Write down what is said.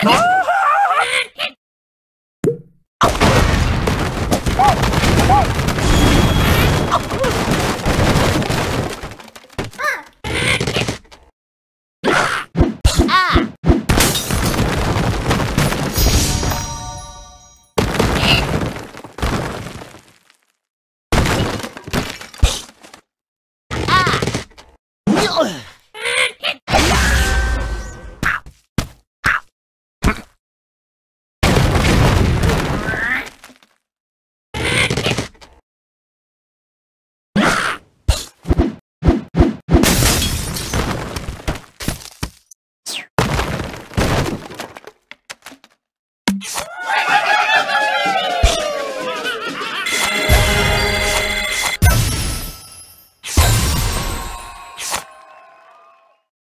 Huh? Ugh.